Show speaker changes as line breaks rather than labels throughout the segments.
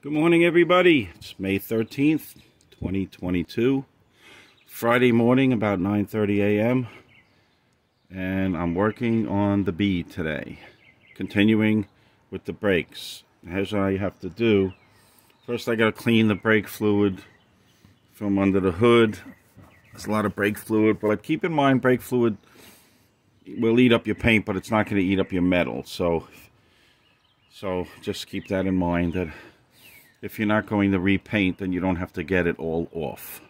Good morning, everybody. It's May 13th, 2022. Friday morning, about 9.30 a.m. And I'm working on the B today. Continuing with the brakes. What I have to do. First, I got to clean the brake fluid from under the hood. There's a lot of brake fluid, but keep in mind, brake fluid will eat up your paint, but it's not going to eat up your metal. So, so just keep that in mind that if you're not going to repaint then you don't have to get it all off.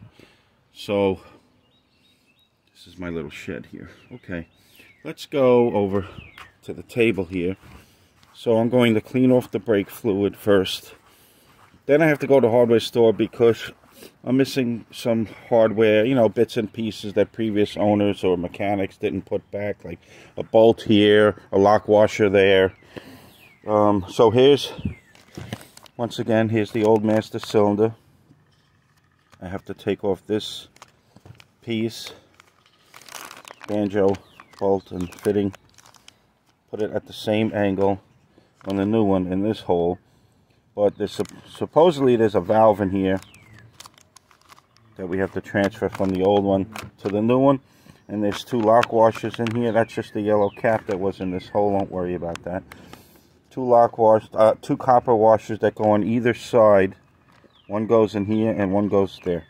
So this is my little shed here. Okay. Let's go over to the table here. So I'm going to clean off the brake fluid first. Then I have to go to hardware store because I'm missing some hardware, you know, bits and pieces that previous owners or mechanics didn't put back, like a bolt here, a lock washer there. Um, so here's once again, here's the old master cylinder. I have to take off this piece, banjo bolt and fitting, put it at the same angle on the new one in this hole. But there's supposedly there's a valve in here that we have to transfer from the old one to the new one. And there's two lock washers in here. That's just the yellow cap that was in this hole. Don't worry about that two lock wash, uh, two copper washers that go on either side. One goes in here and one goes there.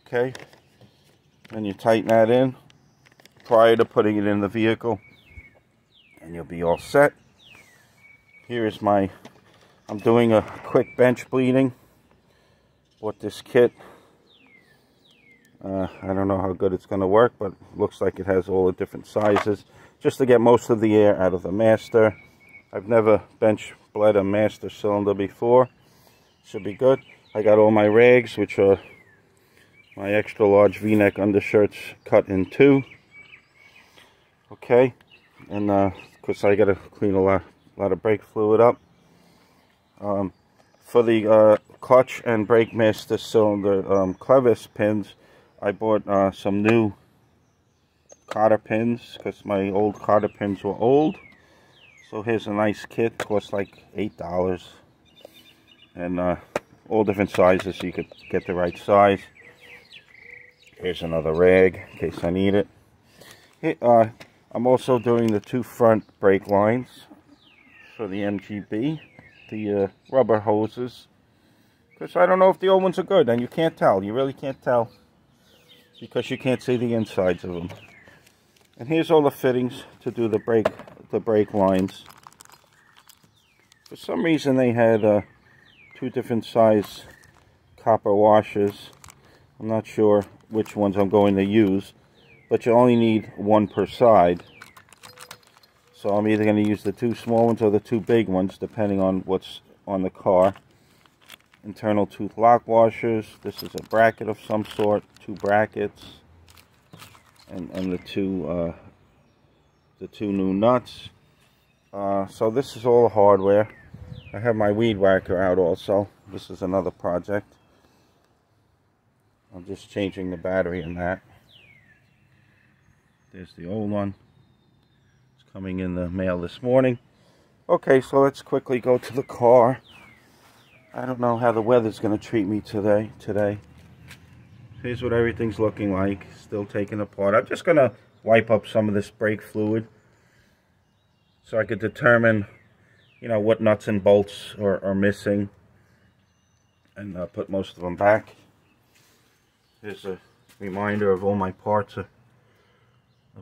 Okay, and you tighten that in prior to putting it in the vehicle, and you'll be all set. Here is my. I'm doing a quick bench bleeding. Bought this kit. Uh, I don't know how good it's going to work, but looks like it has all the different sizes. Just to get most of the air out of the master. I've never bench bled a master cylinder before. Should be good. I got all my rags, which are my extra large v-neck undershirts cut in two. Okay, and uh, of course I got to clean a lot, a lot of brake fluid up. Um, for the uh, clutch and brake master cylinder um, clevis pins, I bought uh, some new cotter pins because my old cotter pins were old. So here's a nice kit, costs like $8. And uh, all different sizes so you could get the right size. Here's another rag in case I need it. Uh, I'm also doing the two front brake lines for the MGB. The uh, rubber hoses. Because I don't know if the old ones are good and you can't tell. You really can't tell. Because you can't see the insides of them. And here's all the fittings to do the brake the brake lines. For some reason they had uh, two different size copper washers. I'm not sure which ones I'm going to use, but you only need one per side. So I'm either going to use the two small ones or the two big ones, depending on what's on the car. Internal tooth lock washers. This is a bracket of some sort, two brackets, and, and the two uh, the two new nuts. Uh, so this is all the hardware. I have my weed whacker out also. This is another project. I'm just changing the battery in that. There's the old one. It's coming in the mail this morning. Okay, so let's quickly go to the car. I don't know how the weather's going to treat me today. Today. Here's what everything's looking like. Still taken apart. I'm just going to wipe up some of this brake fluid so I could determine, you know, what nuts and bolts are, are missing and uh, put most of them back. Here's a reminder of all my parts up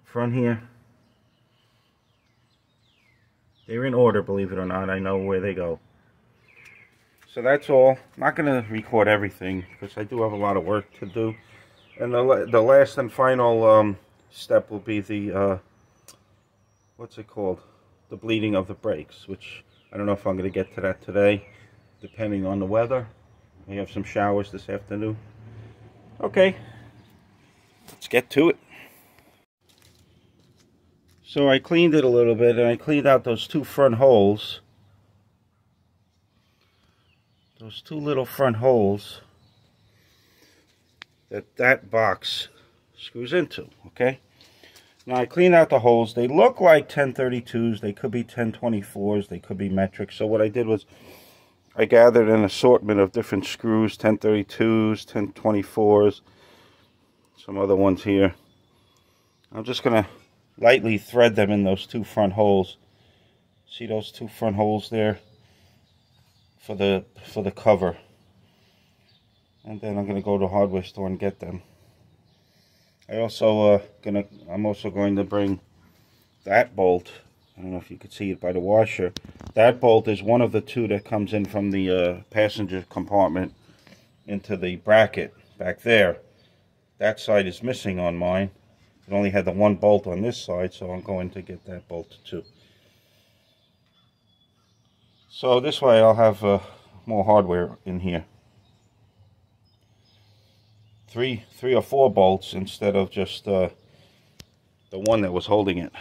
front here. They're in order, believe it or not. I know where they go. So that's all. I'm not going to record everything because I do have a lot of work to do. And the, the last and final um, step will be the, uh, what's it called? The bleeding of the brakes, which I don't know if I'm going to get to that today, depending on the weather. We have some showers this afternoon. Okay, let's get to it. So I cleaned it a little bit, and I cleaned out those two front holes. Those two little front holes that that box screws into, okay? Now I cleaned out the holes. They look like 1032s. They could be 1024s. They could be metric. So what I did was I gathered an assortment of different screws, 1032s, 1024s, some other ones here. I'm just going to lightly thread them in those two front holes. See those two front holes there for the for the cover. And then I'm going to go to the hardware store and get them. I also uh, gonna I'm also going to bring that bolt. I don't know if you could see it by the washer. That bolt is one of the two that comes in from the uh, passenger compartment into the bracket back there. That side is missing on mine. It only had the one bolt on this side, so I'm going to get that bolt too. So this way I'll have uh, more hardware in here. Three, three or four bolts instead of just uh, the one that was holding it.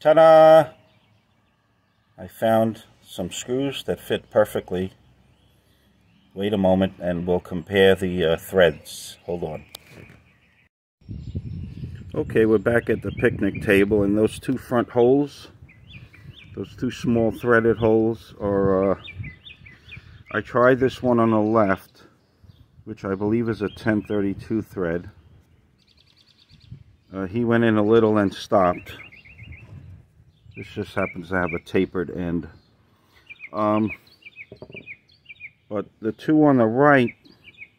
Ta-da! I found some screws that fit perfectly. Wait a moment and we'll compare the uh, threads. Hold on. Okay, we're back at the picnic table and those two front holes, those two small threaded holes are, uh, I tried this one on the left, which I believe is a 1032 thread. Uh, he went in a little and stopped. This just happens to have a tapered end. Um, but the two on the right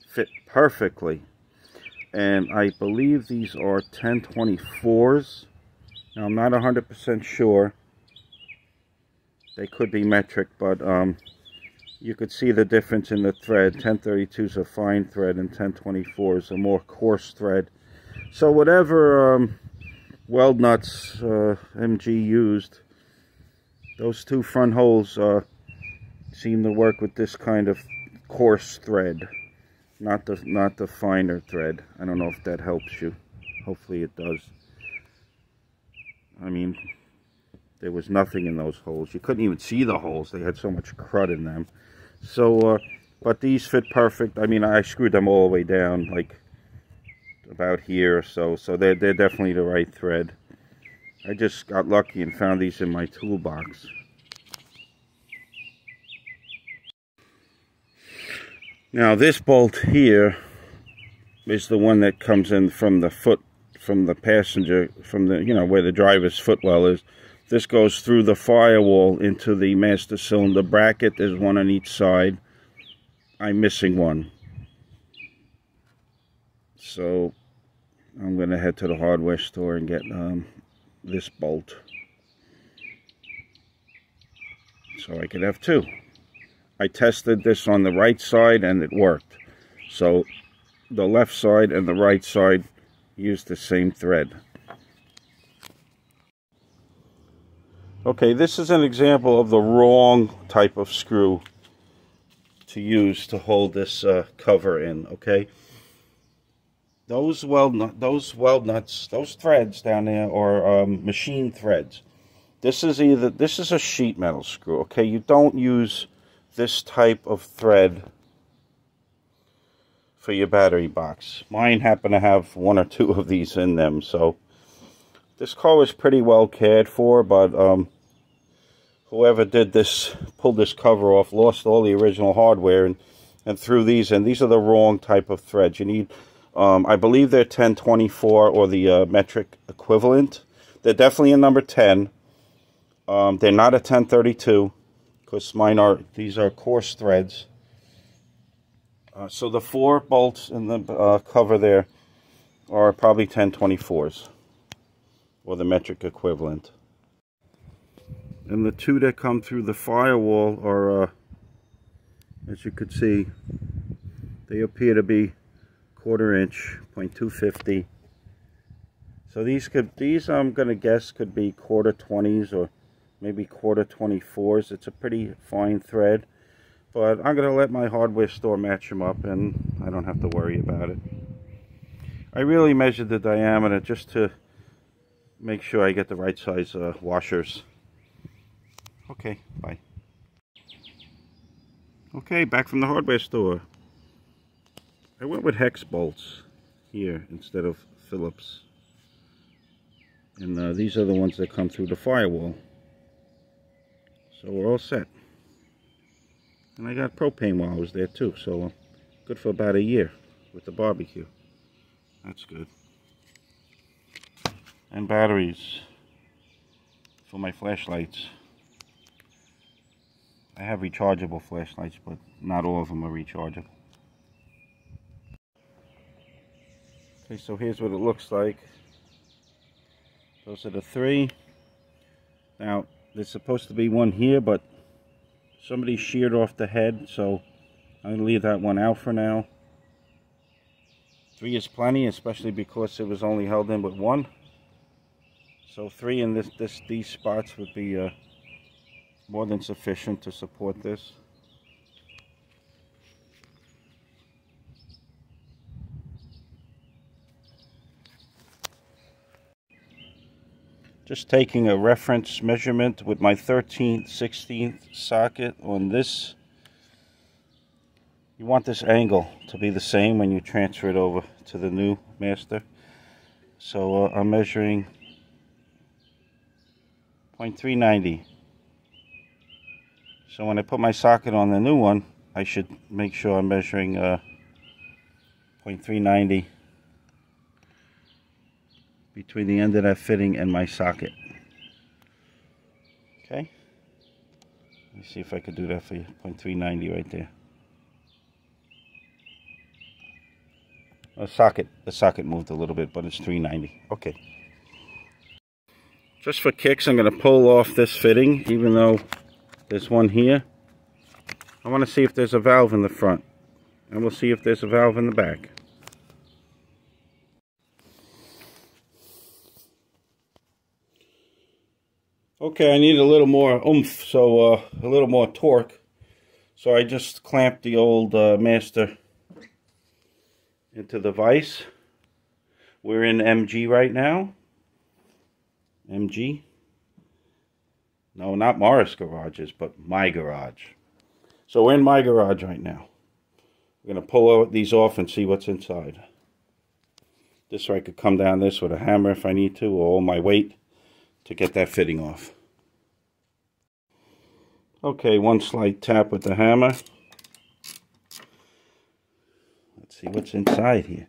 fit perfectly. And I believe these are 1024s. Now, I'm not 100% sure. They could be metric, but um, you could see the difference in the thread. 1032 is a fine thread and 1024 is a more coarse thread. So whatever um, weld nuts uh, MG used, those two front holes uh, seem to work with this kind of coarse thread not the not the finer thread. I don't know if that helps you. Hopefully it does. I mean there was nothing in those holes. You couldn't even see the holes. They had so much crud in them. So uh, but these fit perfect. I mean I screwed them all the way down like about here or so. So they're, they're definitely the right thread. I just got lucky and found these in my toolbox Now this bolt here is the one that comes in from the foot, from the passenger, from the, you know, where the driver's footwell is. This goes through the firewall into the master cylinder bracket. There's one on each side. I'm missing one. So I'm going to head to the hardware store and get um, this bolt. So I could have two. I tested this on the right side and it worked. So the left side and the right side use the same thread. Okay, this is an example of the wrong type of screw to use to hold this uh, cover in, okay? Those weld, those weld nuts, those threads down there are um, machine threads. This is either, this is a sheet metal screw, okay? You don't use this type of thread for your battery box. Mine happen to have one or two of these in them, so this car was pretty well cared for, but um, whoever did this, pulled this cover off, lost all the original hardware and, and threw these in. These are the wrong type of threads. You need, um, I believe they're 1024 or the uh, metric equivalent. They're definitely a number 10. Um, they're not a 1032 because mine are, these are coarse threads. Uh, so the four bolts in the uh, cover there are probably 1024s or the metric equivalent. And the two that come through the firewall are, uh, as you could see, they appear to be quarter inch, 0.250. So these could, these I'm going to guess could be quarter 20s or maybe quarter 24s. It's a pretty fine thread. But I'm going to let my hardware store match them up and I don't have to worry about it. I really measured the diameter just to make sure I get the right size uh, washers. Okay, bye. Okay, back from the hardware store. I went with hex bolts here instead of Phillips. And uh, these are the ones that come through the firewall. So we're all set. And I got propane while I was there too, so uh, good for about a year with the barbecue. That's good. And batteries for my flashlights. I have rechargeable flashlights, but not all of them are rechargeable. Okay, so here's what it looks like. Those are the three. Now, there's supposed to be one here, but somebody sheared off the head, so I'm going to leave that one out for now. Three is plenty, especially because it was only held in with one. So three in this, this these spots would be uh, more than sufficient to support this. Just taking a reference measurement with my 13th, 16th socket on this. You want this angle to be the same when you transfer it over to the new master. So uh, I'm measuring 0.390. So when I put my socket on the new one, I should make sure I'm measuring uh, 0.390 between the end of that fitting and my socket. Okay. Let me see if I could do that for you. 0.390 right there. The socket, the socket moved a little bit, but it's 390. Okay. Just for kicks, I'm going to pull off this fitting, even though there's one here. I want to see if there's a valve in the front. And we'll see if there's a valve in the back. Okay, I need a little more oomph, so uh, a little more torque. So I just clamped the old uh, master into the vise. We're in MG right now. MG. No, not Morris garages, but my garage. So we're in my garage right now. We're going to pull these off and see what's inside. This way I could come down this with a hammer if I need to, or all my weight to get that fitting off. Okay, one slight tap with the hammer. Let's see what's inside here.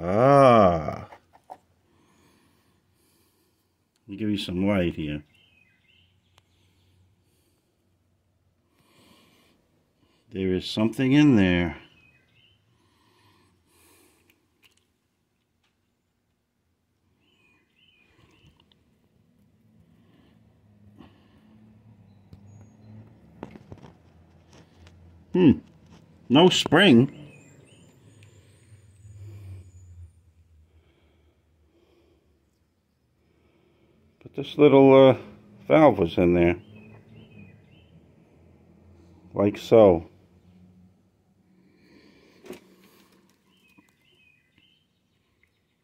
Ah. Let me give you some light here. There is something in there. Hmm. No spring. But this little uh, valve was in there. Like so.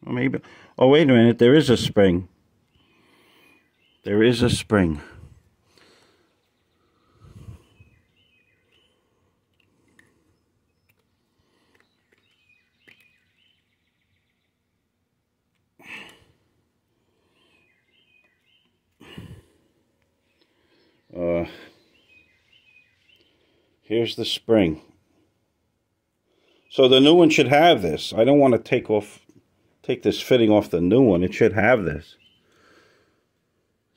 Maybe, oh wait a minute, there is a spring. There is a spring. Uh, here's the spring. So the new one should have this. I don't want to take off, take this fitting off the new one. It should have this.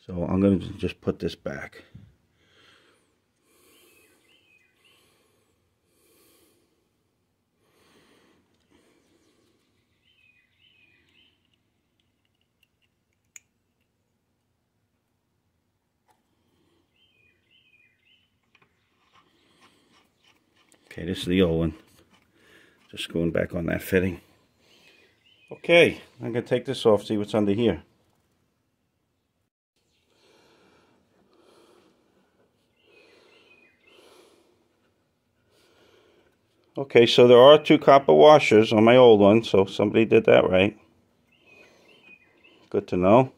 So I'm going to just put this back. Okay, this is the old one. Just going back on that fitting. Okay, I'm going to take this off, see what's under here. Okay, so there are two copper washers on my old one, so somebody did that right. Good to know.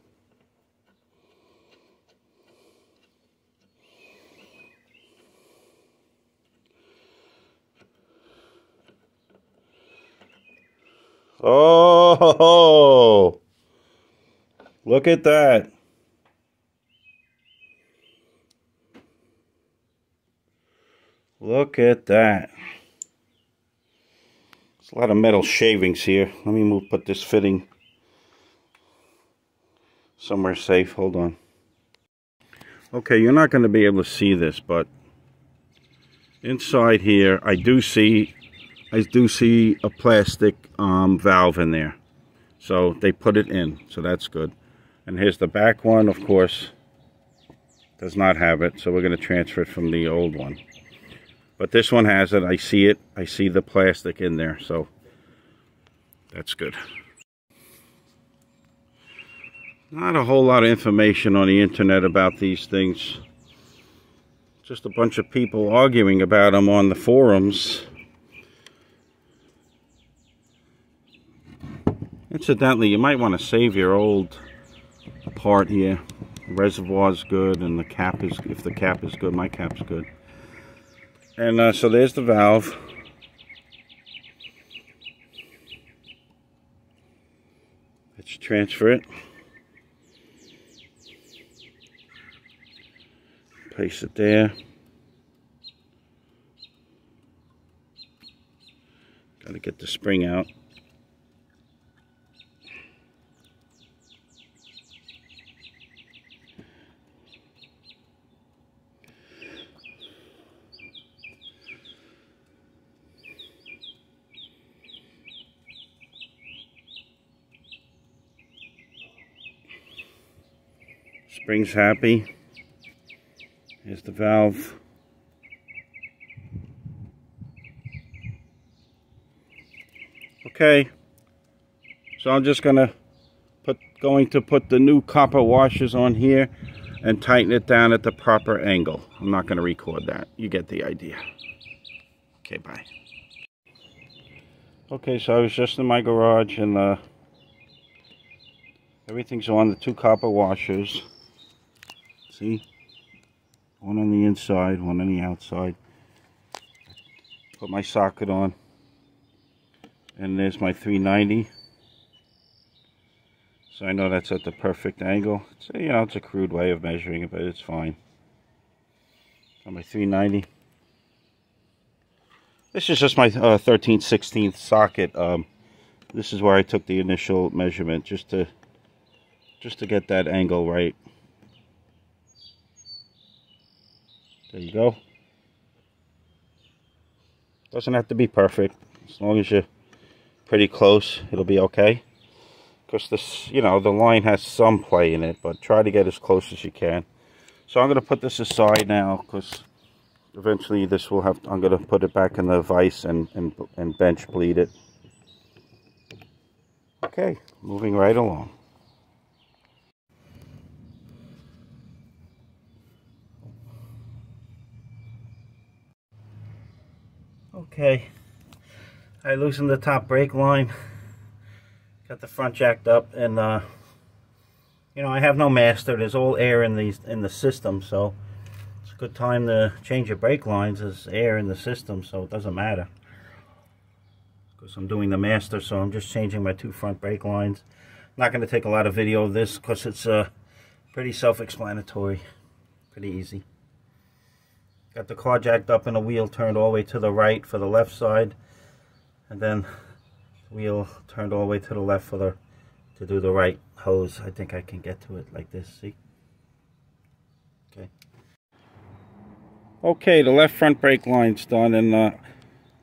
Oh, look at that. Look at that. There's a lot of metal shavings here. Let me move, put this fitting somewhere safe. Hold on. Okay, you're not going to be able to see this, but inside here, I do see, I do see a plastic um, valve in there. So they put it in, so that's good. And here's the back one, of course, does not have it, so we're going to transfer it from the old one. But this one has it. I see it. I see the plastic in there. So that's good. Not a whole lot of information on the internet about these things. Just a bunch of people arguing about them on the forums. Incidentally, you might want to save your old part here. The reservoir's good and the cap is, if the cap is good, my cap's good. And uh, so there's the valve. Let's transfer it. Place it there. Got to get the spring out. Spring's happy. Here's the valve. Okay. So I'm just gonna put going to put the new copper washers on here and tighten it down at the proper angle. I'm not gonna record that. You get the idea. Okay, bye. Okay, so I was just in my garage and uh, everything's on the two copper washers. See? One on the inside, one on the outside. Put my socket on. And there's my 390. So I know that's at the perfect angle. It's you know, it's a crude way of measuring it, but it's fine. On my 390. This is just my uh, 13 16 socket. Um, this is where I took the initial measurement just to just to get that angle right. There you go. Doesn't have to be perfect. As long as you're pretty close, it'll be okay. Because this, you know, the line has some play in it, but try to get as close as you can. So I'm going to put this aside now because eventually this will have, I'm going to put it back in the vise and, and, and bench bleed it. Okay, moving right along. Okay, I loosened the top brake line, got the front jacked up, and uh, you know I have no master. There's all air in these in the system, so it's a good time to change your brake lines. There's air in the system, so it doesn't matter. Because I'm doing the master, so I'm just changing my two front brake lines. not going to take a lot of video of this because it's uh, pretty self-explanatory, pretty easy. Got the car jacked up and the wheel turned all the way to the right for the left side. And then the wheel turned all the way to the left for the to do the right hose. I think I can get to it like this, see? Okay. Okay, the left front brake line's done and uh,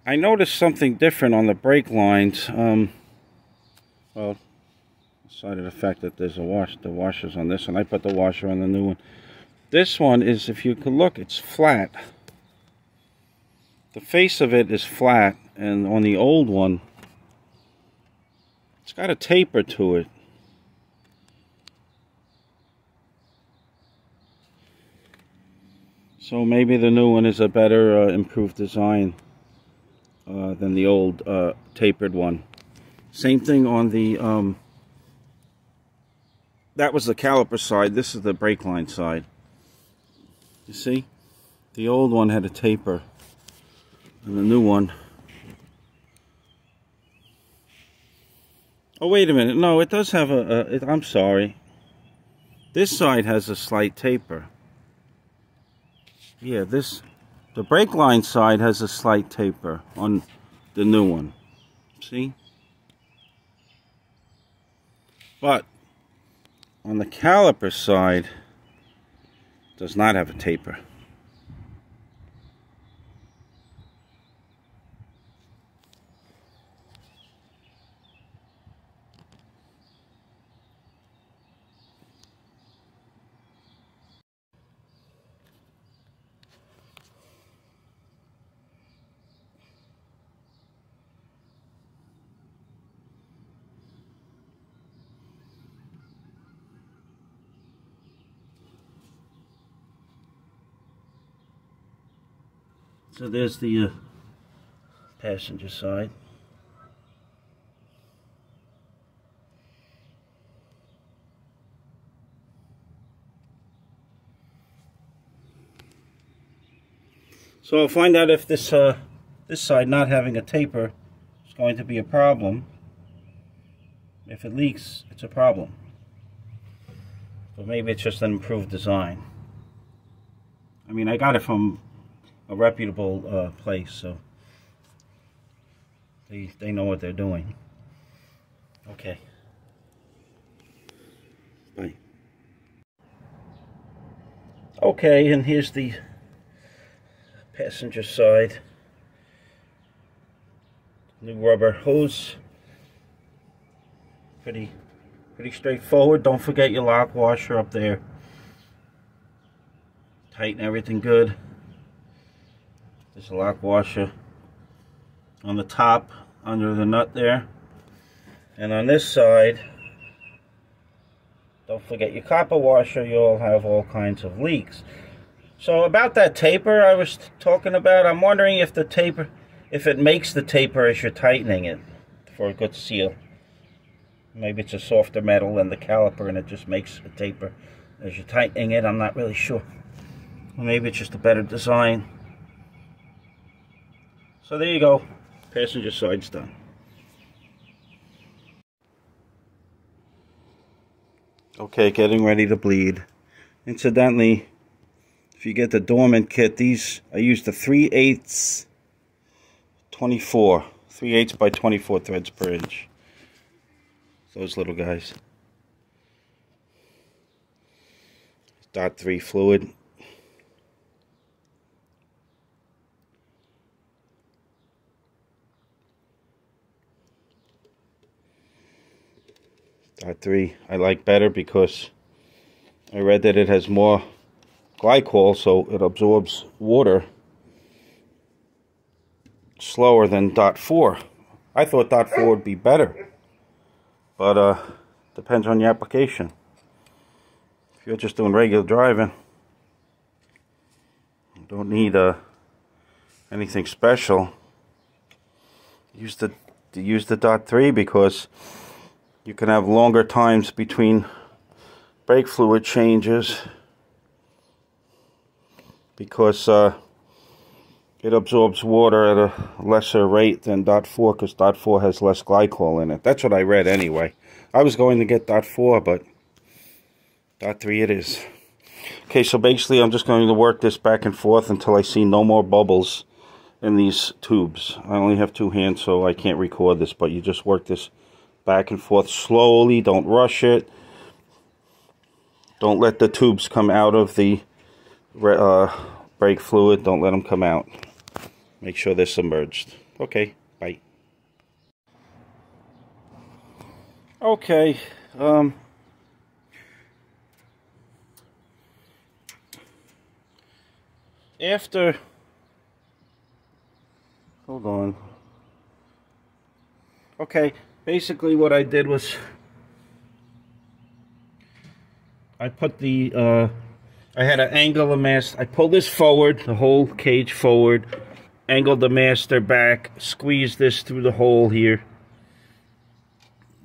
I noticed something different on the brake lines. Um, well, aside of the fact that there's a wash, the washer's on this one. I put the washer on the new one. This one is, if you could look, it's flat. The face of it is flat, and on the old one, it's got a taper to it. So maybe the new one is a better uh, improved design uh, than the old uh, tapered one. Same thing on the, um, that was the caliper side, this is the brake line side. You see? The old one had a taper. And the new one Oh, wait a minute. No, it does have a, a it, I'm sorry. This side has a slight taper. Yeah, this, the brake line side has a slight taper on the new one. See? But on the caliper side, does not have a taper. So there's the uh, passenger side. So I'll find out if this uh, this side not having a taper is going to be a problem. If it leaks, it's a problem. But maybe it's just an improved design. I mean, I got it from a reputable uh, place, so they they know what they're doing. Okay. Bye. Okay, and here's the passenger side. New rubber hose. Pretty pretty straightforward. Don't forget your lock washer up there. Tighten everything good. There's a lock washer on the top under the nut there. And on this side, don't forget your copper washer, you'll have all kinds of leaks. So about that taper I was talking about, I'm wondering if the taper, if it makes the taper as you're tightening it for a good seal. Maybe it's a softer metal than the caliper and it just makes a taper as you're tightening it. I'm not really sure. maybe it's just a better design. So there you go. Passenger side's done. Okay, getting ready to bleed. Incidentally, if you get the Dorman kit, these, I used the 3 eighths 24. 3 eighths by 24 threads per inch. Those little guys. Dot 3 fluid. Dot 3 I like better because I read that it has more glycol so it absorbs water slower than dot 4. I thought dot 4 would be better. But uh depends on your application. If you're just doing regular driving, you don't need uh anything special. Use the use the dot 3 because you can have longer times between brake fluid changes because uh, it absorbs water at a lesser rate than dot 4 because dot 4 has less glycol in it. That's what I read anyway. I was going to get dot 4 but dot 3 it is. Okay, so basically I'm just going to work this back and forth until I see no more bubbles in these tubes. I only have two hands so I can't record this, but you just work this back and forth slowly. Don't rush it. Don't let the tubes come out of the uh, brake fluid. Don't let them come out. Make sure they're submerged. Okay, bye. Okay, um, after, hold on. Okay, basically what I did was I put the uh, I had an angle the master I pulled this forward the whole cage forward angled the master back squeezed this through the hole here.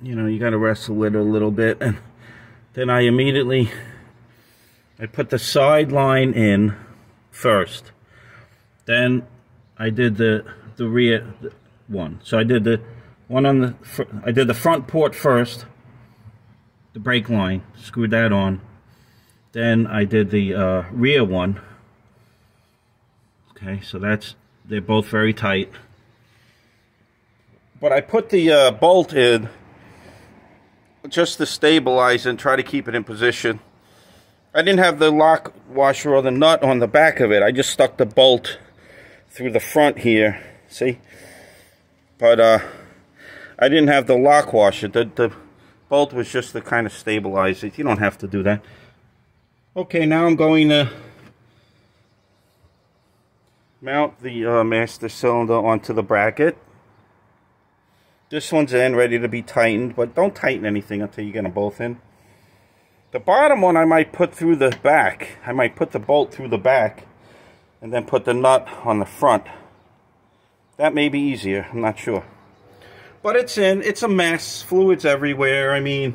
You know you got to wrestle with it a little bit and then I immediately I put the side line in first. Then I did the the rear one. So I did the One on the, I did the front port first, the brake line, screwed that on. Then I did the uh, rear one. Okay, so that's, they're both very tight. But I put the uh, bolt in just to stabilize and try to keep it in position. I didn't have the lock washer or the nut on the back of it. I just stuck the bolt through the front here. See? But uh, I didn't have the lock washer. The, the bolt was just to kind of stabilize it. You don't have to do that. Okay, now I'm going to mount the uh, master cylinder onto the bracket. This one's in, ready to be tightened, but don't tighten anything until you get them both in. The bottom one I might put through the back. I might put the bolt through the back and then put the nut on the front. That may be easier, I'm not sure. But it's in, it's a mess, fluids everywhere, I mean...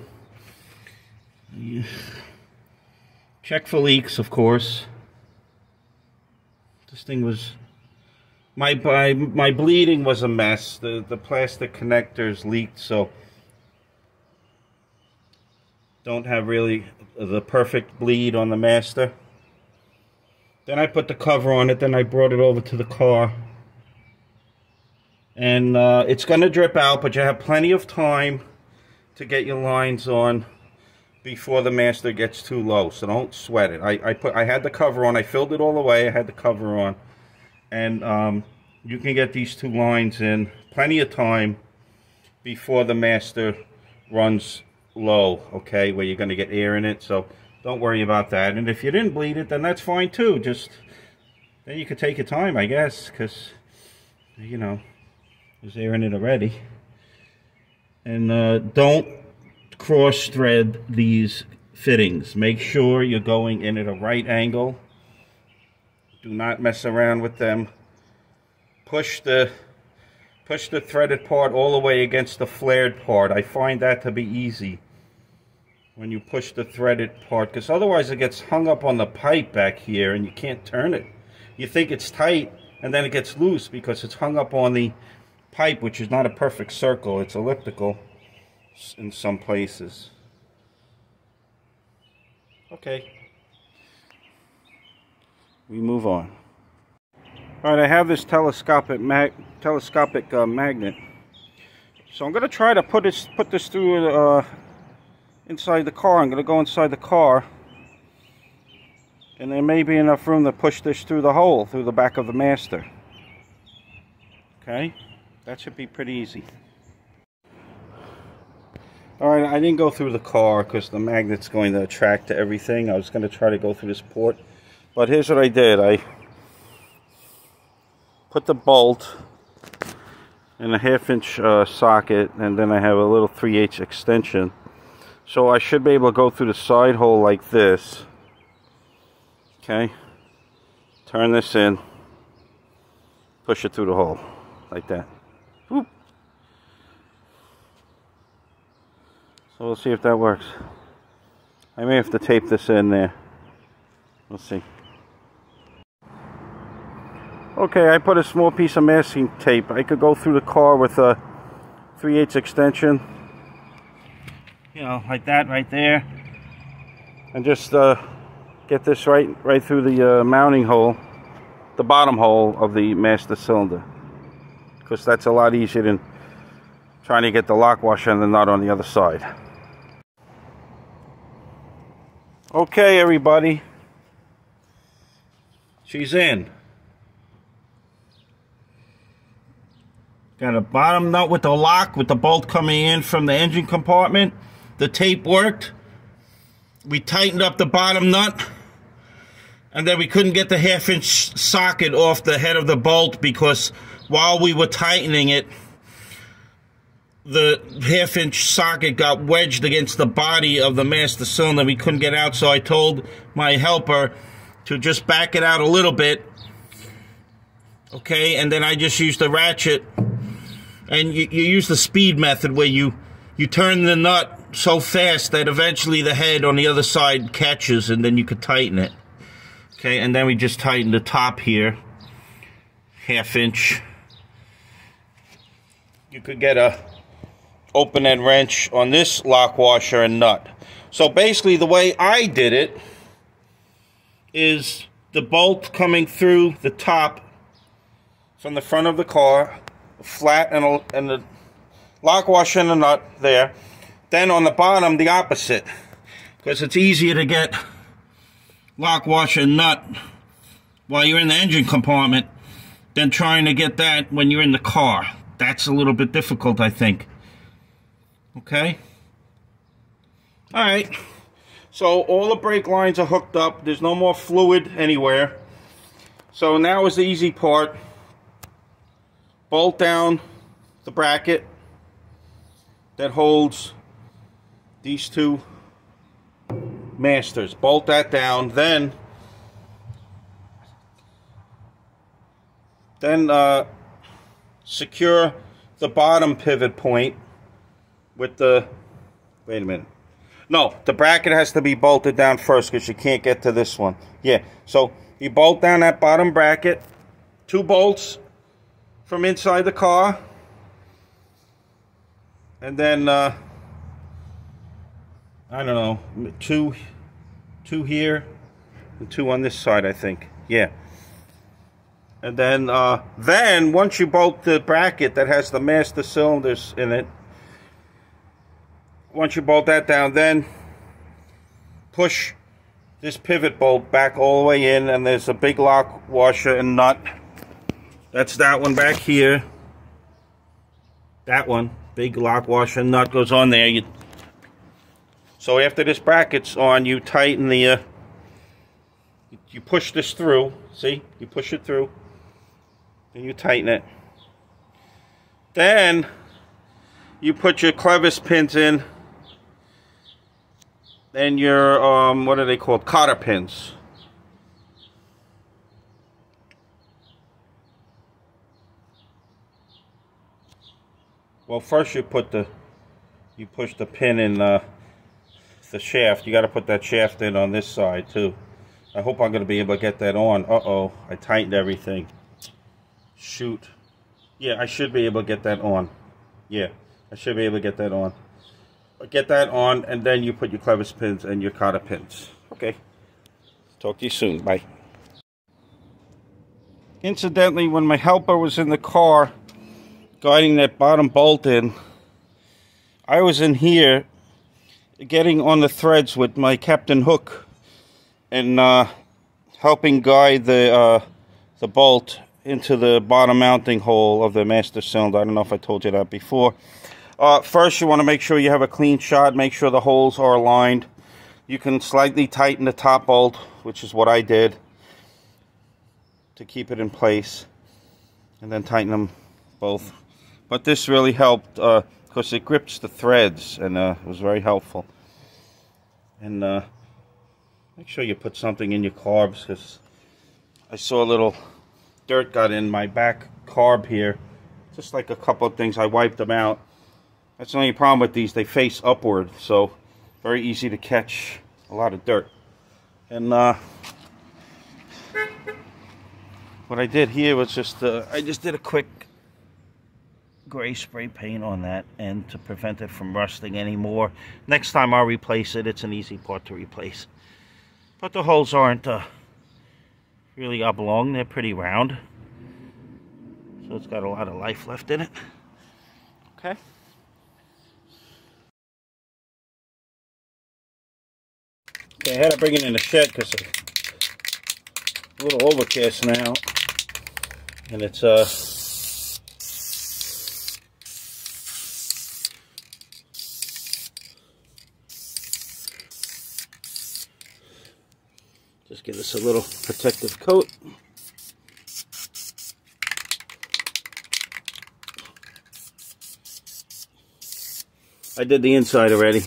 Check for leaks, of course. This thing was my, my, my bleeding was a mess. The, the plastic connectors leaked, so don't have really the perfect bleed on the master. Then I put the cover on it, then I brought it over to the car. And uh, it's going to drip out, but you have plenty of time to get your lines on before the master gets too low. So don't sweat it. I, I put I had the cover on. I filled it all the way. I had the cover on and um, you can get these two lines in plenty of time before the master runs low okay where you're going to get air in it so don't worry about that and if you didn't bleed it then that's fine too just then you could take your time I guess because you know there's air in it already and uh, don't cross thread these fittings make sure you're going in at a right angle do not mess around with them. Push the push the threaded part all the way against the flared part. I find that to be easy when you push the threaded part because otherwise it gets hung up on the pipe back here and you can't turn it. You think it's tight and then it gets loose because it's hung up on the pipe which is not a perfect circle. It's elliptical in some places. Okay we move on. All right, I have this telescopic mag telescopic uh, magnet. So I'm going to try to put this put this through uh, inside the car. I'm going to go inside the car. And there may be enough room to push this through the hole, through the back of the master. Okay, that should be pretty easy. Alright, I didn't go through the car because the magnet's going to attract to everything. I was going to try to go through this port. But here's what I did. I put the bolt in a half inch uh, socket and then I have a little 3 8 extension. So I should be able to go through the side hole like this. Okay. Turn this in. Push it through the hole. Like that. So we'll see if that works. I may have to tape this in there. We'll see. Okay, I put a small piece of masking tape. I could go through the car with a 3 8 extension. You know, like that right there. And just uh, get this right, right through the uh, mounting hole, the bottom hole of the master cylinder. Because that's a lot easier than trying to get the lock washer and the nut on the other side. Okay, everybody. She's in. Got a bottom nut with the lock with the bolt coming in from the engine compartment. The tape worked. We tightened up the bottom nut. And then we couldn't get the half inch socket off the head of the bolt because while we were tightening it, the half inch socket got wedged against the body of the master cylinder. We couldn't get out, so I told my helper to just back it out a little bit. Okay, and then I just used the ratchet and you, you use the speed method where you you turn the nut so fast that eventually the head on the other side catches and then you could tighten it. Okay, and then we just tighten the top here, half inch. You could get a open end wrench on this lock washer and nut. So basically the way I did it is the bolt coming through the top from the front of the car, flat and, a, and the lock washer and the nut there. Then on the bottom, the opposite. Because it's easier to get lock washer and nut while you're in the engine compartment than trying to get that when you're in the car. That's a little bit difficult, I think. Okay? Alright. So all the brake lines are hooked up. There's no more fluid anywhere. So now is the easy part. Bolt down the bracket that holds these two masters. Bolt that down. Then then uh, secure the bottom pivot point with the wait a minute. No the bracket has to be bolted down first because you can't get to this one. Yeah so you bolt down that bottom bracket two bolts from inside the car and then uh, I don't know two two here and two on this side I think. Yeah. And then uh, then once you bolt the bracket that has the master cylinders in it once you bolt that down, then push this pivot bolt back all the way in and there's a big lock washer and nut. That's that one back here. That one, big lock washer and nut goes on there. You, so after this bracket's on, you tighten the, uh, you push this through. See, you push it through and you tighten it. Then you put your clevis pins in and your, um, what are they called? Cotter pins. Well, first you put the, you push the pin in uh, the shaft. You got to put that shaft in on this side too. I hope I'm going to be able to get that on. Uh-oh, I tightened everything. Shoot. Yeah, I should be able to get that on. Yeah, I should be able to get that on get that on, and then you put your clevis pins and your cotter pins. Okay. Talk to you soon. Bye. Incidentally, when my helper was in the car guiding that bottom bolt in, I was in here getting on the threads with my Captain Hook and uh, helping guide the uh, the bolt into the bottom mounting hole of the master cylinder. I don't know if I told you that before. Uh, first, you want to make sure you have a clean shot. Make sure the holes are aligned. You can slightly tighten the top bolt, which is what I did, to keep it in place. And then tighten them both. But this really helped because uh, it grips the threads and uh, it was very helpful. And uh, make sure you put something in your carbs because I saw a little dirt got in my back carb here. Just like a couple of things. I wiped them out. That's the only problem with these. They face upward, so very easy to catch a lot of dirt. And uh, what I did here was just, uh, I just did a quick gray spray paint on that and to prevent it from rusting anymore. Next time I'll replace it. It's an easy part to replace. But the holes aren't uh, really oblong. They're pretty round. So it's got a lot of life left in it. Okay. Okay, I had to bring it in the shed because it's a little overcast now. And it's, uh, just give this a little protective coat. I did the inside already.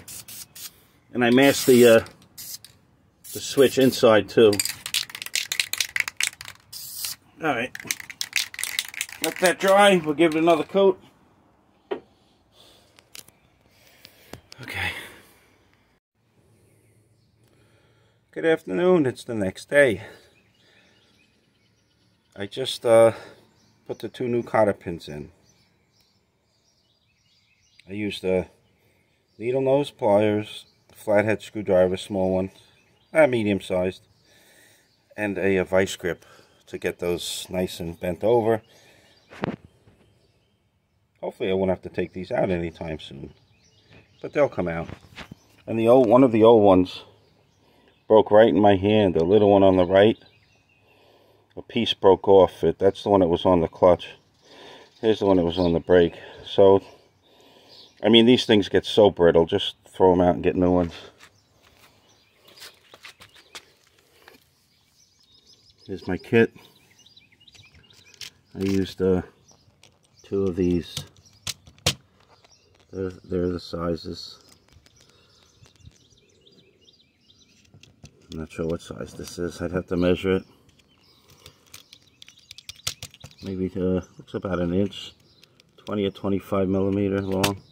And I masked the uh, the switch inside too. Alright. Let that dry. We'll give it another coat. Okay. Good afternoon. It's the next day. I just uh, put the two new cotter pins in. I used the needle nose pliers, flathead screwdriver, small one, uh, medium sized, and a, a vice grip to get those nice and bent over. Hopefully I won't have to take these out anytime soon, but they'll come out. And the old one of the old ones broke right in my hand, the little one on the right. A piece broke off it. That's the one that was on the clutch. Here's the one that was on the brake. So I mean, these things get so brittle. Just throw them out and get new ones. Here's my kit. I used uh, two of these. They're, they're the sizes. I'm not sure what size this is. I'd have to measure it. Maybe uh, looks about an inch, 20 or 25 millimeter long.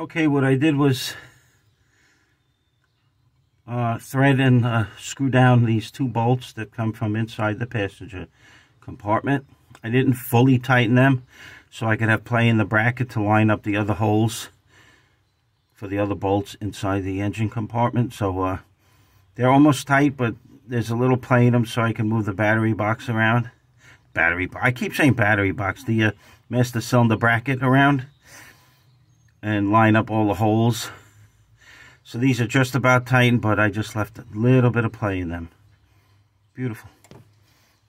Okay, what I did was uh, thread and uh, screw down these two bolts that come from inside the passenger compartment. I didn't fully tighten them so I could have play in the bracket to line up the other holes for the other bolts inside the engine compartment. So uh, they're almost tight, but there's a little play in them so I can move the battery box around. Battery, I keep saying battery box, the uh, master cylinder bracket around and line up all the holes. So these are just about tightened, but I just left a little bit of play in them. Beautiful.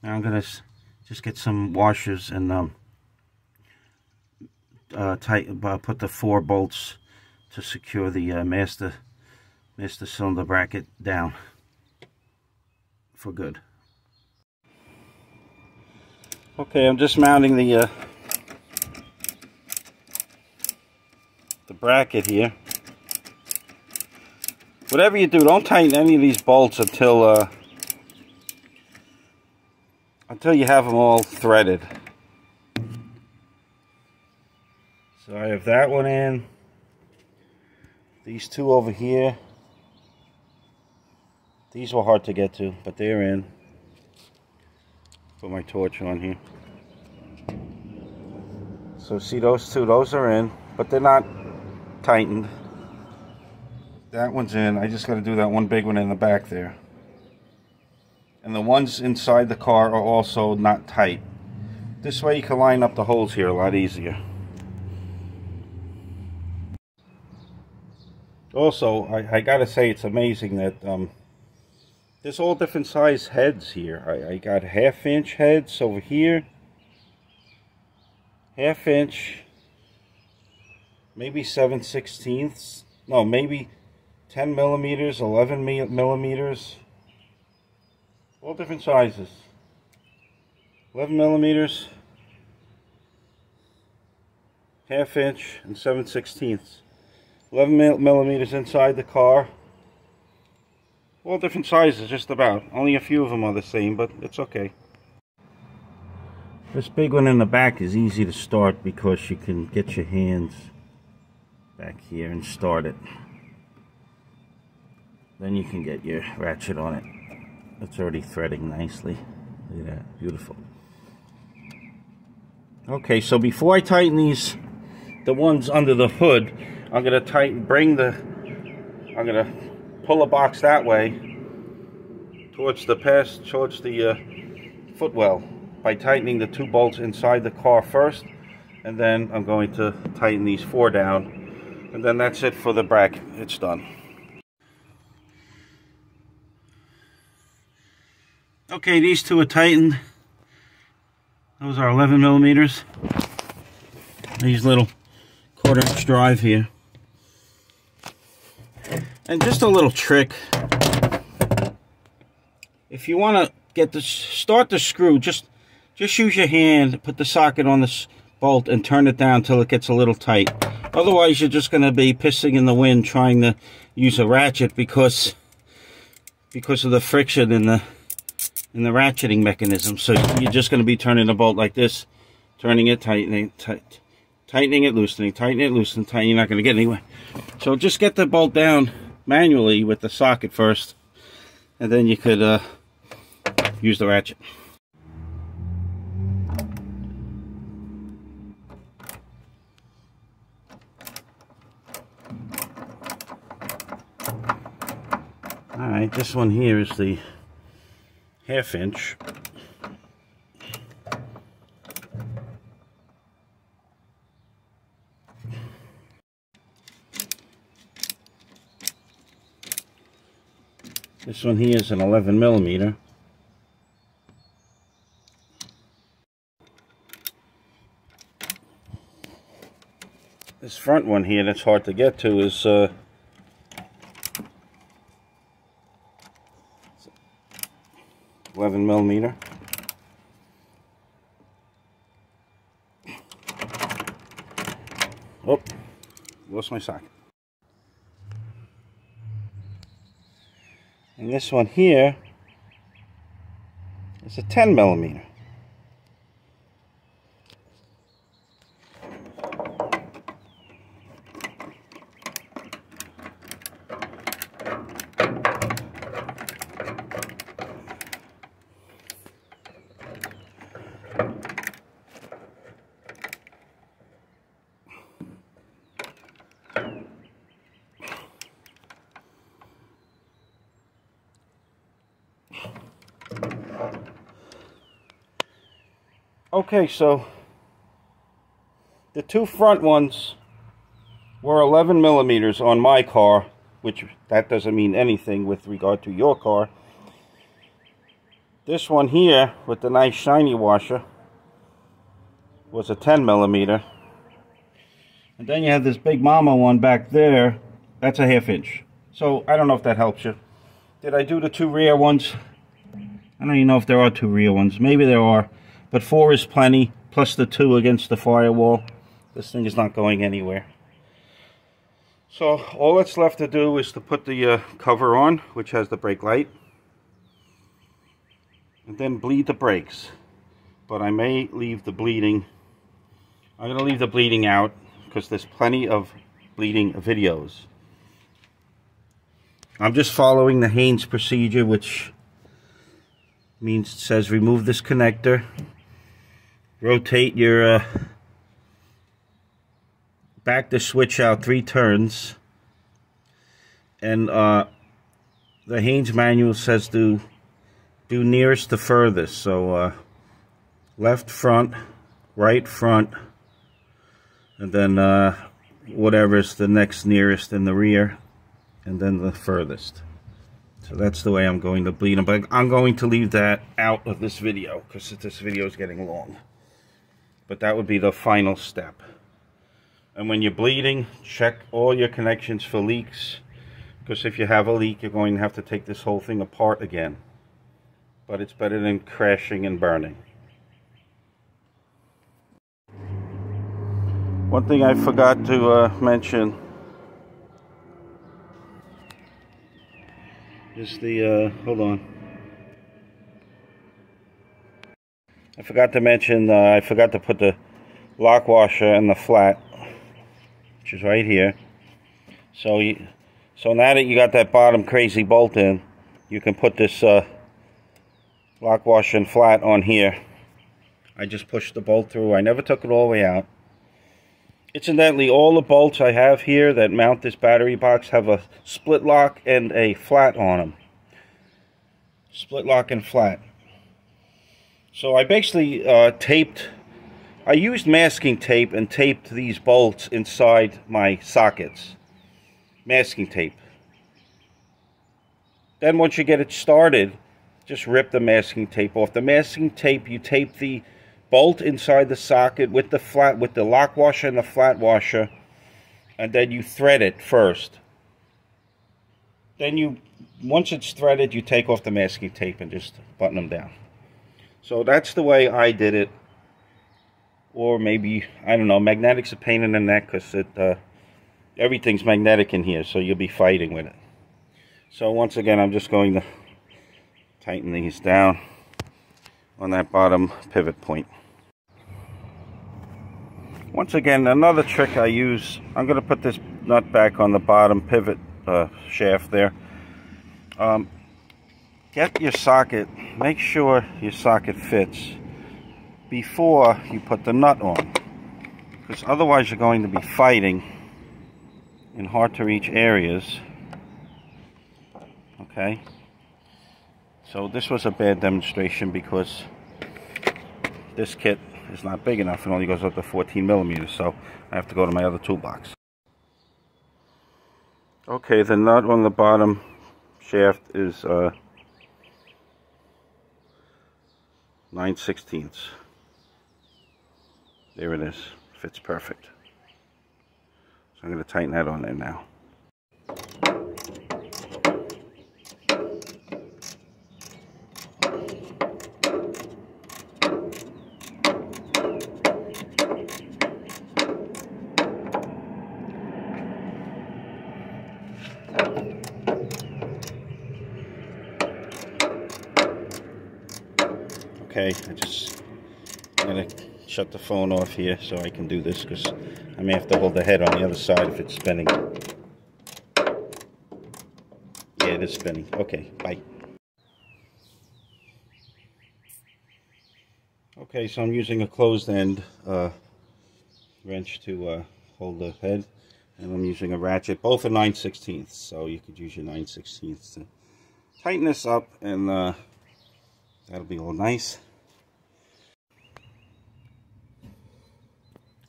Now I'm going to just get some washers and um, uh, tight, uh, put the four bolts to secure the uh, master, master cylinder bracket down for good. Okay, I'm just mounting the uh, the bracket here. Whatever you do, don't tighten any of these bolts until uh, until you have them all threaded. So I have that one in. These two over here. These were hard to get to, but they're in. Put my torch on here. So see those two, those are in, but they're not tightened. That one's in. I just got to do that one big one in the back there. And the ones inside the car are also not tight. This way you can line up the holes here a lot easier. Also, I, I gotta say it's amazing that um, there's all different size heads here. I, I got half inch heads over here. Half inch maybe 7 sixteenths. No, maybe 10 millimeters, 11 millimeters. All different sizes. 11 millimeters, half inch, and 7 sixteenths. 11 millimeters inside the car. All different sizes, just about. Only a few of them are the same, but it's okay. This big one in the back is easy to start because you can get your hands back here and start it. Then you can get your ratchet on it. It's already threading nicely. Look at that, beautiful. Okay, so before I tighten these, the ones under the hood, I'm gonna tighten, bring the, I'm gonna pull the box that way towards the pass, towards the uh, footwell by tightening the two bolts inside the car first, and then I'm going to tighten these four down and then that's it for the bracket. It's done. Okay, these two are tightened. Those are 11 millimeters. These little quarter inch drive here. And just a little trick. If you want to get the start the screw, just just use your hand, put the socket on this bolt and turn it down until it gets a little tight. Otherwise, you're just going to be pissing in the wind trying to use a ratchet because because of the friction in the in the ratcheting mechanism. So you're just going to be turning the bolt like this, turning it, tightening, tight, tightening it, loosening, tightening it, loosening, tightening. You're not going to get anywhere. So just get the bolt down manually with the socket first, and then you could uh, use the ratchet. This one here is the half inch. This one here is an 11 millimeter. This front one here that's hard to get to is uh, Eleven millimeter. Oh, lost my socket. And this one here is a 10 millimeter. Okay, so the two front ones were 11 millimeters on my car, which that doesn't mean anything with regard to your car. This one here with the nice shiny washer was a 10 millimeter. And then you have this big mama one back there. That's a half inch. So I don't know if that helps you. Did I do the two rear ones? I don't even know if there are two rear ones. Maybe there are. But four is plenty, plus the two against the firewall. This thing is not going anywhere. So all that's left to do is to put the uh, cover on, which has the brake light. And then bleed the brakes. But I may leave the bleeding. I'm going to leave the bleeding out because there's plenty of bleeding videos. I'm just following the Haynes procedure, which means it says remove this connector rotate your uh, back the switch out three turns. And uh, the Haynes manual says to do nearest to furthest. So uh, left front right front and then uh, whatever's the next nearest in the rear and then the furthest. So that's the way I'm going to bleed them but I'm going to leave that out of this video because this video is getting long but that would be the final step. And when you're bleeding, check all your connections for leaks. Because if you have a leak, you're going to have to take this whole thing apart again. But it's better than crashing and burning. One thing I forgot to uh, mention is the, uh, hold on. I forgot to mention, uh, I forgot to put the lock washer in the flat, which is right here. So you, so now that you got that bottom crazy bolt in, you can put this uh, lock washer and flat on here. I just pushed the bolt through. I never took it all the way out. Incidentally, all the bolts I have here that mount this battery box have a split lock and a flat on them. Split lock and flat. So I basically uh, taped, I used masking tape and taped these bolts inside my sockets. Masking tape. Then once you get it started, just rip the masking tape off. The masking tape, you tape the bolt inside the socket with the flat, with the lock washer and the flat washer, and then you thread it first. Then you, once it's threaded, you take off the masking tape and just button them down. So that's the way I did it. Or maybe, I don't know, magnetic's a pain in the neck because it, uh, everything's magnetic in here, so you'll be fighting with it. So once again, I'm just going to tighten these down on that bottom pivot point. Once again, another trick I use, I'm going to put this nut back on the bottom pivot uh, shaft there. Um, get your socket, make sure your socket fits before you put the nut on. Because otherwise you're going to be fighting in hard to reach areas. Okay. So this was a bad demonstration because this kit is not big enough. It only goes up to 14 millimeters. So I have to go to my other toolbox. Okay, the nut on the bottom shaft is uh, 9 sixteenths. There it is. Fits perfect. So I'm going to tighten that on there now. Okay, I just, I'm to shut the phone off here so I can do this because I may have to hold the head on the other side if it's spinning. Yeah, it is spinning. Okay, bye. Okay, so I'm using a closed end uh, wrench to uh, hold the head and I'm using a ratchet. Both are 9 16 so you could use your 9 16 to tighten this up and uh, that'll be all nice.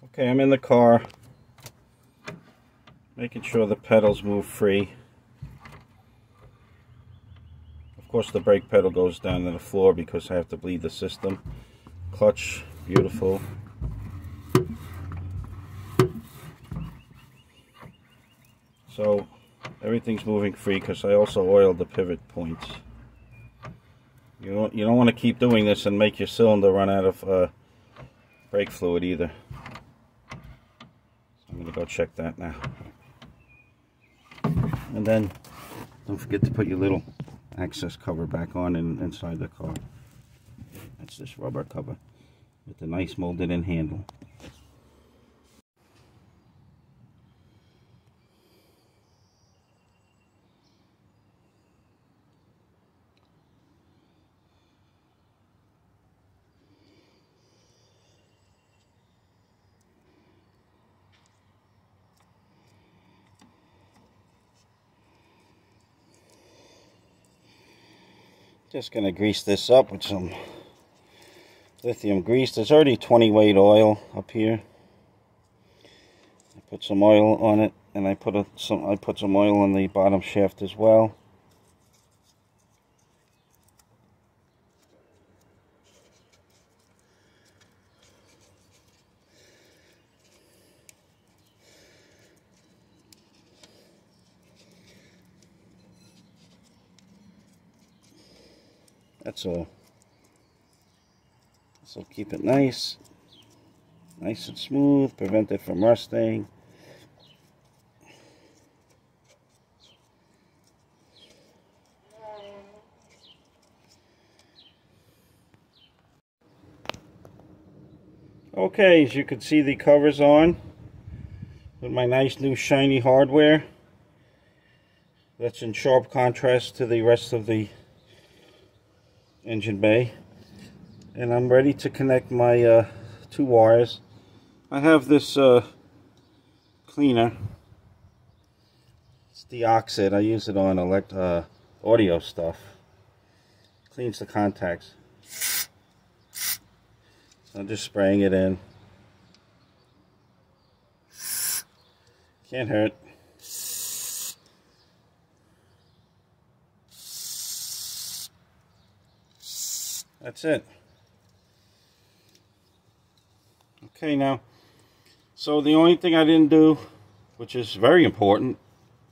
Okay, I'm in the car, making sure the pedals move free. Of course, the brake pedal goes down to the floor because I have to bleed the system. Clutch, beautiful. So, everything's moving free because I also oiled the pivot points. You don't, you don't want to keep doing this and make your cylinder run out of uh, brake fluid either. So I'm going to go check that now. And then don't forget to put your little access cover back on in, inside the car. That's this rubber cover with the nice molded in handle. Just going to grease this up with some lithium grease. There's already 20 weight oil up here. I put some oil on it and I put a, some I put some oil on the bottom shaft as well. All. So keep it nice, nice and smooth, prevent it from rusting. Okay, as you can see the covers on with my nice new shiny hardware. That's in sharp contrast to the rest of the engine bay. And I'm ready to connect my uh, two wires. I have this uh, cleaner. It's DeoxIT I use it on elect uh, audio stuff. Cleans the contacts. I'm just spraying it in. Can't hurt That's it. Okay, now, so the only thing I didn't do, which is very important,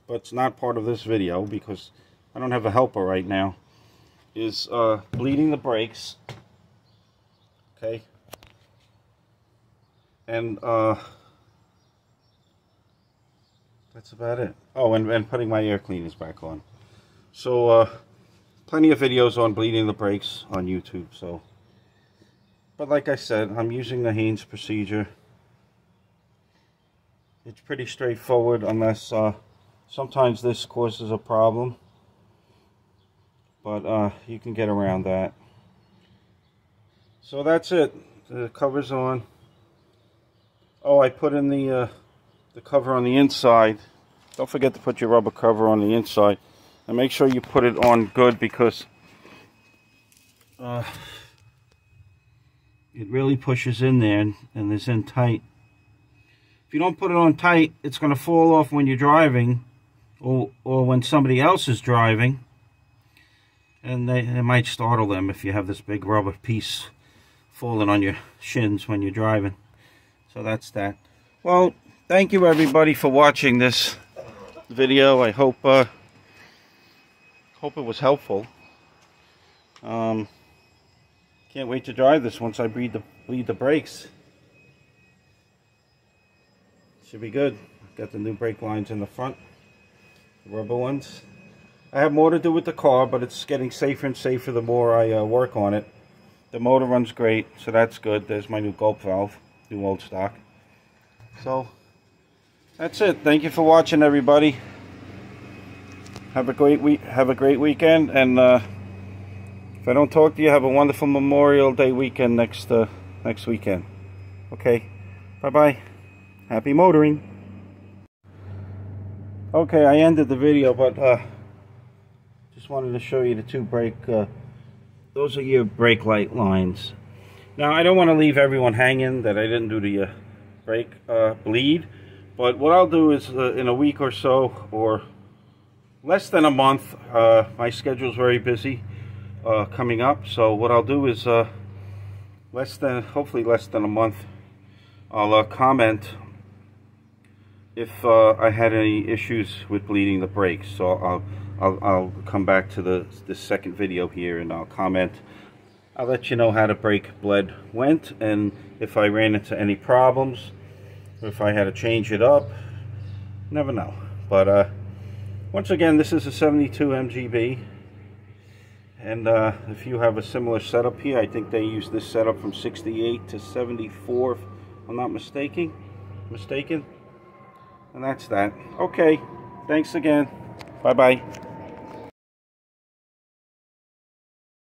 but it's not part of this video because I don't have a helper right now, is uh, bleeding the brakes. Okay. And uh, that's about it. Oh, and, and putting my air cleaners back on. So, uh, plenty of videos on bleeding the brakes on YouTube. So, But like I said, I'm using the Haynes procedure. It's pretty straightforward unless uh, sometimes this causes a problem. but uh, you can get around that. So that's it. The cover's on. Oh, I put in the uh, the cover on the inside. Don't forget to put your rubber cover on the inside. And make sure you put it on good because uh, it really pushes in there and, it's in tight. If you don't put it on tight, it's going to fall off when you're driving or, or when somebody else is driving. And they, might startle them if you have this big rubber piece falling on your shins when you're driving. So that's that. Well, thank you everybody for watching this video. I hope uh, hope it was helpful. Um, can't wait to drive this once I bleed the bleed the brakes. Should be good. Got the new brake lines in the front, the rubber ones. I have more to do with the car, but it's getting safer and safer the more I uh, work on it. The motor runs great, so that's good. There's my new gulp valve, new old stock. So, that's it. Thank you for watching, everybody. Have a great week. Have a great weekend, and uh, if I don't talk to you, have a wonderful Memorial Day weekend next uh, next weekend. Okay. Bye bye. Happy motoring. Okay, I ended the video, but uh, just wanted to show you the two brake. Uh, those are your brake light lines. Now, I don't want to leave everyone hanging that I didn't do the uh, brake uh, bleed. But what I'll do is in a week or so, or less than a month, uh, my schedule is very busy uh, coming up. So what I'll do is uh, less than, hopefully less than a month, I'll comment if I had any issues with bleeding the brakes. So I'll I'll, I'll come back to the, the second video here and I'll comment. I'll let you know how the brake bled went and if I ran into any problems, if I had to change it up, never know. But uh, once again, this is a 72 MGB. And uh, if you have a similar setup here, I think they use this setup from 68 to 74, if I'm not mistaken. Mistaken. And that's that. Okay. Thanks again. Bye-bye.